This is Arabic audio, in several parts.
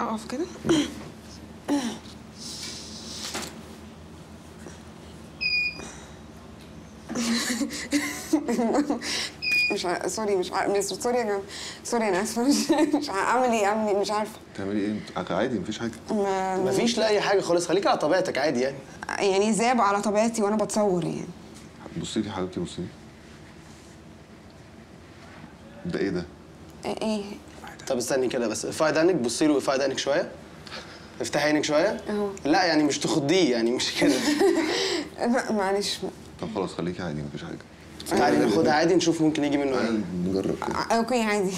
أقف كده. مش ع... sorry مش ع... بس sorry يا جماعة. sorry أنا آسفة. مش مش أعمل إيه؟ أعمل إيه؟ مش عارفة. تعملي إيه؟ عادي مفيش حاجة. ما... مفيش لا اي حاجة خالص. خليك على طبيعتك عادي يعني. يعني إزاي ابقى على طبيعتي وأنا بتصور يعني. بصي لي حبيبتي بصي ده إيه ده؟ إيه؟ طب استني كده بس ارفعي دقنك بصي له وارفعي دقنك شوية؟ افتحي عينك شوية؟ أهو. لا يعني مش تخضيه يعني مش كده. لا معلش. طب خلاص خليكي عادي مفيش حاجة. تعالي ناخدها عادي نشوف ممكن يجي منه إيه. نجرب كده. أوكي عادي.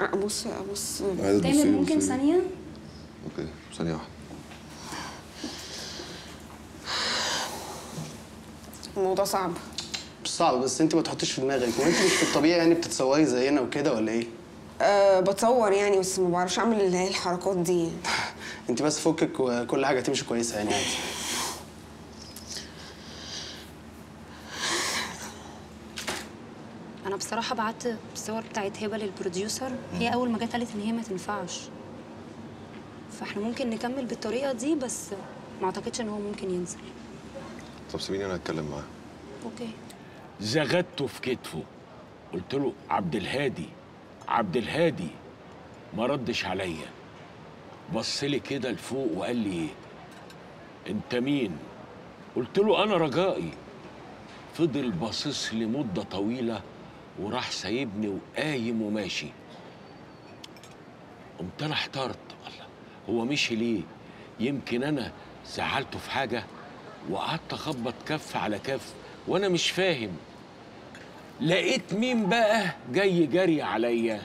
ابص ابص تامر ممكن. ثانية؟ أوكي ثانية واحدة. الموضوع صعب. صعب بس انت ما تحطيش في دماغك. وانت مش في الطبيعي يعني بتتصوري زينا وكده ولا إيه؟ أه بتصور يعني بس ما بعرفش أعمل اللي هي الحركات دي. انت بس فكك وكل حاجة تمشي كويسة يعني عادي. أنا بصراحة بعت الصور بتاعت هبة للبروديوسر. هي أول ما جت قالت إن هي ما تنفعش. فإحنا ممكن نكمل بالطريقة دي بس ما أعتقدش إن هو ممكن ينزل. طب سيبيني أنا أتكلم معاه. أوكي. زغدته في كتفه. قلت له عبد الهادي عبد الهادي ما ردش عليا. بص لي كده لفوق وقال لي إيه؟ أنت مين؟ قلت له أنا رجائي. فضل باصص لي مدة طويلة وراح سايبني وقايم وماشي. قمت أنا احترت. الله هو مشي ليه؟ يمكن أنا زعلته في حاجة وقعدت أخبط كف على كف. وأنا مش فاهم. لقيت مين بقى جاي جري عليا.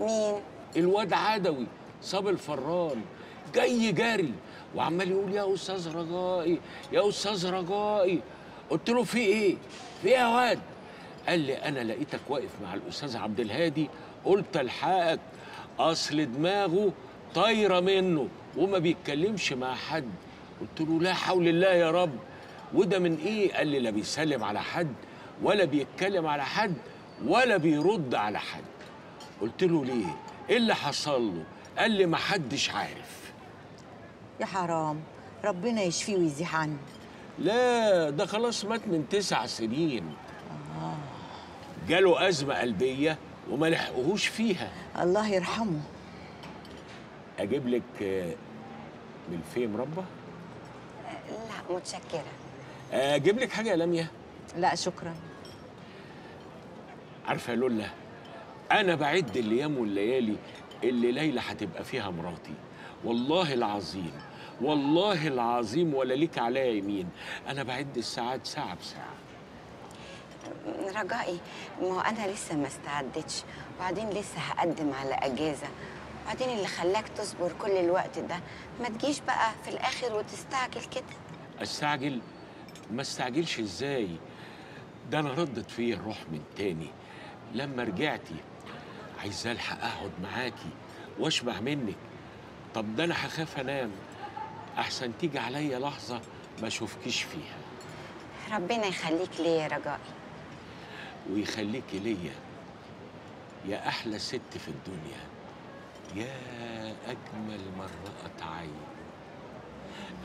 مين؟ الواد عدوي صاب الفران جاي جري وعمال يقول يا أستاذ رجائي يا أستاذ رجائي. قلت له في إيه؟ في إيه يا واد؟ قال لي أنا لقيتك واقف مع الأستاذ عبد الهادي قلت ألحقك. أصل دماغه طايرة منه وما بيتكلمش مع حد. قلت له لا حول الله يا رب. وده من إيه؟ قال لي لا بيسلم على حد ولا بيتكلم على حد ولا بيرد على حد. قلت له ليه؟ إيه اللي حصل له؟ قال لي محدش عارف. يا حرام ربنا يشفيه ويزيح عني لا ده خلاص مات من تسع سنين. جاله أزمة قلبية وما لحقوهوش فيها. الله يرحمه. أجيب لك آه، ملفيه مربى؟ لا متشكرة. أجيب لك حاجة يا لميا لا شكرا. عارفة يا لولا أنا بعد الأيام والليالي اللي ليلى هتبقى فيها مراتي. والله العظيم والله العظيم ولا ليك عليا يمين. أنا بعد الساعات ساعة بساعة. رجائي ما هو أنا لسه ما استعدتش. وبعدين لسه هقدم على أجازة. وبعدين اللي خلاك تصبر كل الوقت ده؟ ما تجيش بقى في الآخر وتستعجل كده. أستعجل؟ ما استعجلش إزاي؟ ده أنا ردت فيا الروح من تاني. لما رجعتي عايزة ألحق أقعد معاكي وأشبع منك. طب ده أنا هخاف أنام. أحسن تيجي عليا لحظة ما أشوفكيش فيها. ربنا يخليك ليا يا رجائي. ويخليكي ليا يا أحلى ست في الدنيا. يا أجمل مرأة عين.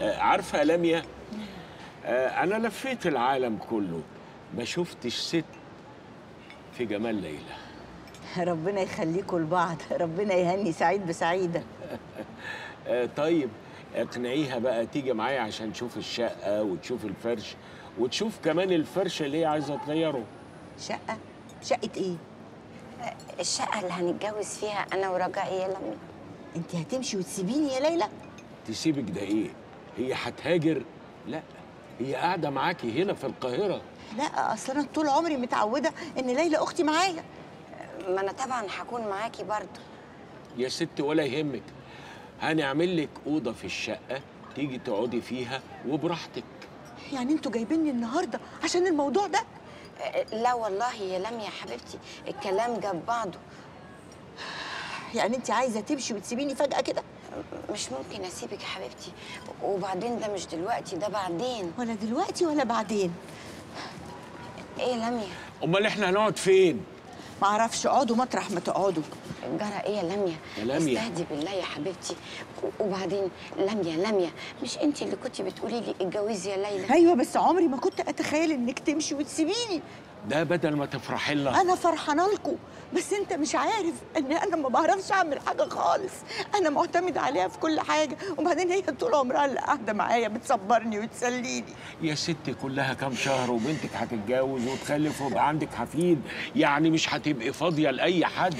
عارفة يا لميا آه، أنا لفيت العالم كله. ما شفتش ست في جمال ليلى. ربنا يخليكوا لبعض. ربنا يهني سعيد بسعيدة. آه، طيب اقنعيها بقى تيجي معايا عشان تشوف الشقة وتشوف الفرش وتشوف كمان الفرش اللي هي عايزة تغيره. شقة؟ شقة إيه؟ الشقة اللي هنتجوز فيها أنا ورجائي يا لمي. أنت هتمشي وتسيبيني يا ليلى؟ تسيبك ده إيه؟ هي هتهاجر؟ لا. هي قاعدة معاكي هنا في القاهرة. لا أصل أنا طول عمري متعودة إن ليلى أختي معايا. ما أنا طبعا هكون معاكي برضه. يا ست ولا يهمك. هنعمل لك أوضة في الشقة تيجي تقعدي فيها وبراحتك. يعني أنتوا جايبيني النهارده عشان الموضوع ده؟ لا والله يا لمي يا حبيبتي الكلام جاب بعضه. يعني انت عايزة تمشي وتسيبيني فجأة كده؟ مش ممكن أسيبك يا حبيبتي. وبعدين ده مش دلوقتي ده بعدين. ولا دلوقتي ولا بعدين. إيه لميا؟ أمال إحنا هنقعد فين؟ ما أعرفش. اقعدوا مطرح ما تقعدوا. جرى إيه يا لميا؟ يا لميا. استهدي بالله يا حبيبتي. وبعدين لميا لميا مش انت اللي كنتي بتقولي لي اتجوزي يا ليلى؟ أيوه بس عمري ما كنت أتخيل إنك تمشي وتسيبيني. ده بدل ما تفرحي لنا. أنا فرحانة لكم بس أنت مش عارف إن أنا ما بعرفش أعمل حاجة خالص. أنا معتمدة عليها في كل حاجة وبعدين هي طول عمرها اللي قاعدة معايا بتصبرني وتسليني. يا ستي كلها كام شهر وبنتك هتتجوز وتخلف ويبقى عندك حفيد يعني مش هتبقي فاضية لأي حد.